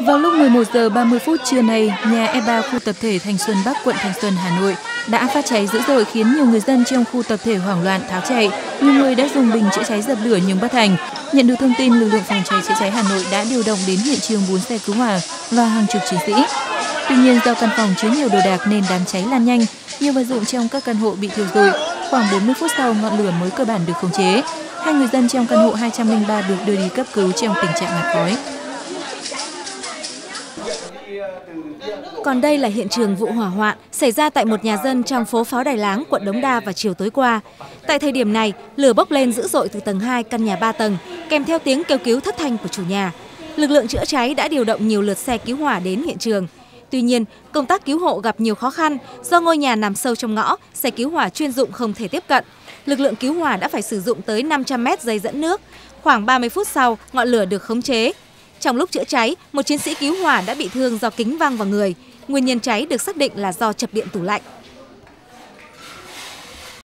Vào lúc 11 giờ 30 phút trưa nay, nhà E3 khu tập thể Thành Xuân Bắc, quận Thành Xuân, Hà Nội đã phát cháy dữ dội khiến nhiều người dân trong khu tập thể hoảng loạn tháo chạy. Nhiều người đã dùng bình chữa cháy dập lửa nhưng bất thành. Nhận được thông tin, lực lượng phòng cháy chữa cháy Hà Nội đã điều động đến hiện trường 4 xe cứu hỏa và hàng chục chiến sĩ. Tuy nhiên do căn phòng chứa nhiều đồ đạc nên đám cháy lan nhanh, nhiều vật dụng trong các căn hộ bị thiêu rụi. Khoảng 40 phút sau, ngọn lửa mới cơ bản được khống chế. Hai người dân trong căn hộ 203 được đưa đi cấp cứu trong tình trạng ngạt khói. Còn đây là hiện trường vụ hỏa hoạn xảy ra tại một nhà dân trong phố Pháo Đài Láng, quận Đống Đa vào chiều tối qua. Tại thời điểm này, lửa bốc lên dữ dội từ tầng 2 căn nhà 3 tầng, kèm theo tiếng kêu cứu thất thanh của chủ nhà. Lực lượng chữa cháy đã điều động nhiều lượt xe cứu hỏa đến hiện trường. Tuy nhiên, công tác cứu hộ gặp nhiều khó khăn do ngôi nhà nằm sâu trong ngõ, xe cứu hỏa chuyên dụng không thể tiếp cận. Lực lượng cứu hỏa đã phải sử dụng tới 500 mét dây dẫn nước. Khoảng 30 phút sau, ngọn lửa được khống chế. Trong lúc chữa cháy, một chiến sĩ cứu hỏa đã bị thương do kính văng vào người. Nguyên nhân cháy được xác định là do chập điện tủ lạnh.